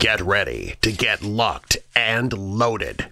Get ready to get locked and loaded.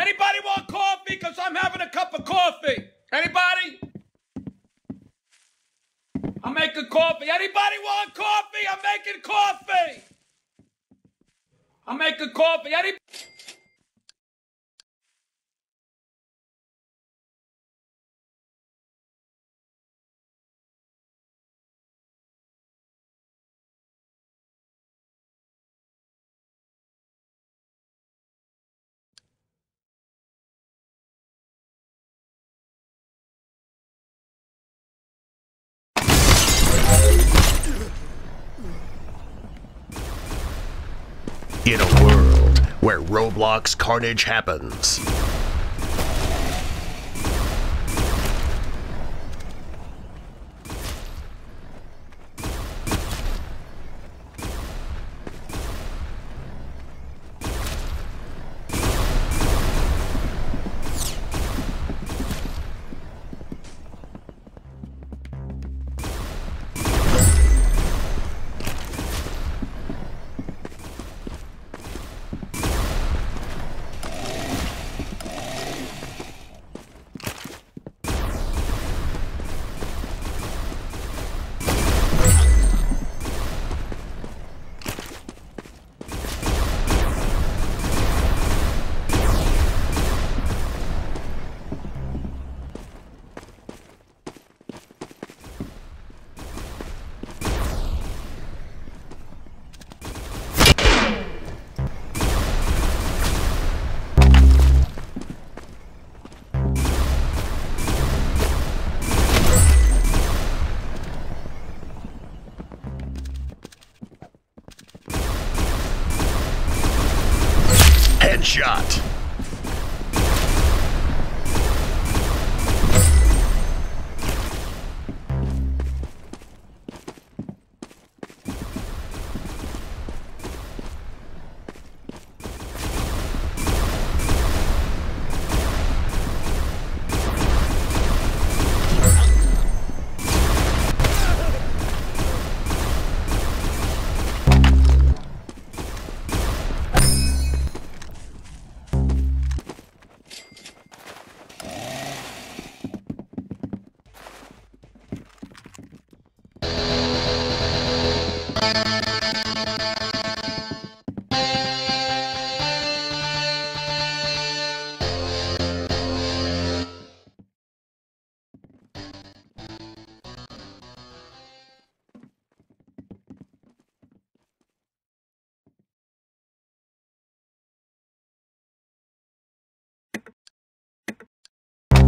Anybody, anybody want coffee? Because I'm having a cup of coffee. Anybody? I'm making coffee. Anybody want coffee? I'm making coffee. I'm making coffee. Any? In a world where Roblox carnage happens. Headshot.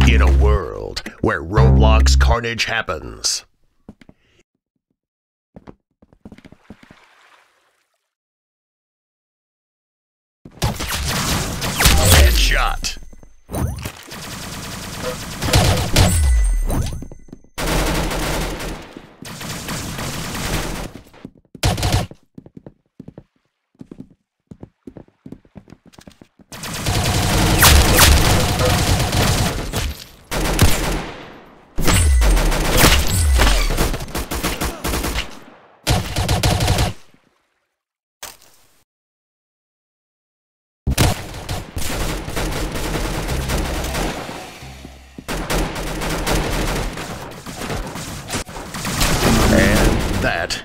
In a world where Roblox carnage happens.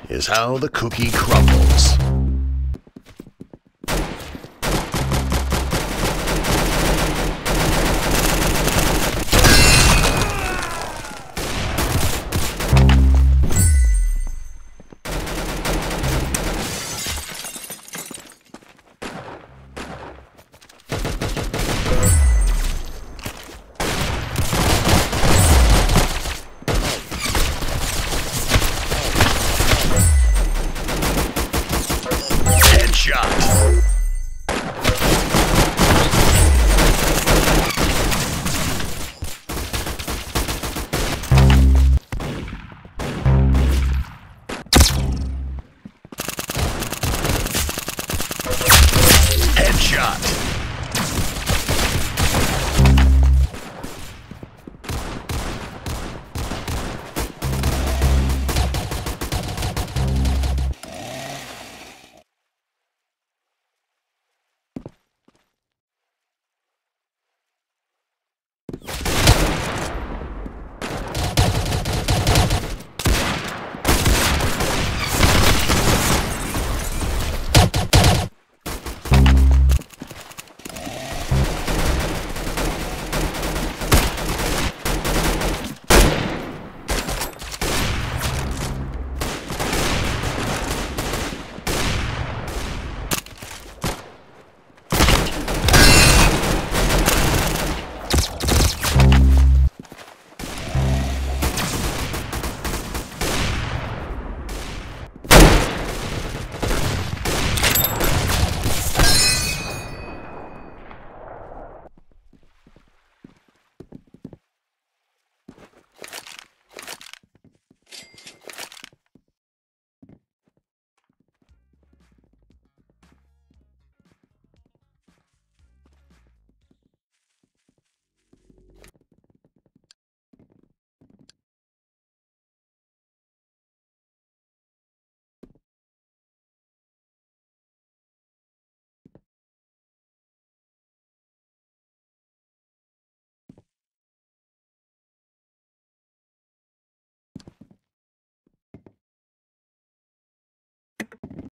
Is how the cookie crumbles. you